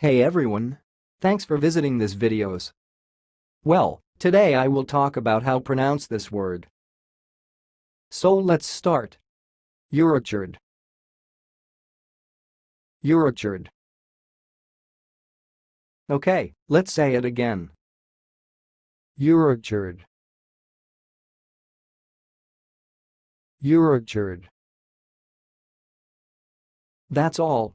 Hey everyone! Thanks for visiting this videos. Well, today I will talk about how pronounce this word. So let's start. Urochord. Urochord. Okay, let's say it again. Urochord. Urochord. That's all,